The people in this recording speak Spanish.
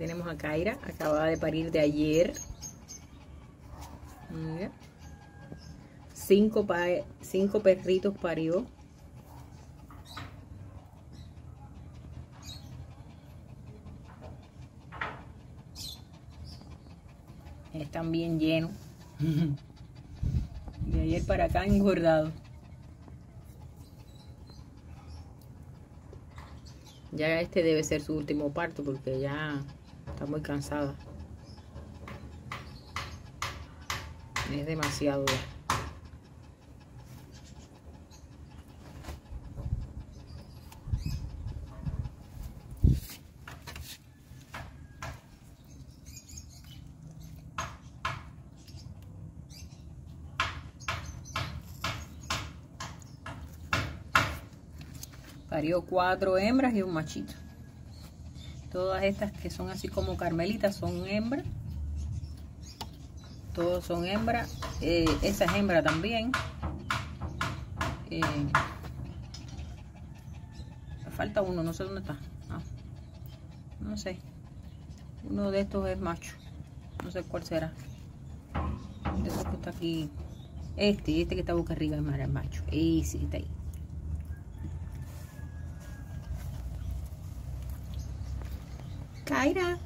tenemos a Kaira, acababa de parir de ayer. Mira. Cinco, cinco perritos parió. Están bien llenos. De ayer para acá engordado. Ya este debe ser su último parto porque ya está muy cansada. Es demasiado. Parió cuatro hembras y un machito. Todas estas que son así como carmelitas son hembras. Todos son hembras. Eh, esa es hembra también. Eh, falta uno, no sé dónde está. Ah, no sé. Uno de estos es macho. No sé cuál será. Este que está aquí. Este, este que está boca arriba es macho. Y sí, está ahí. Kaira.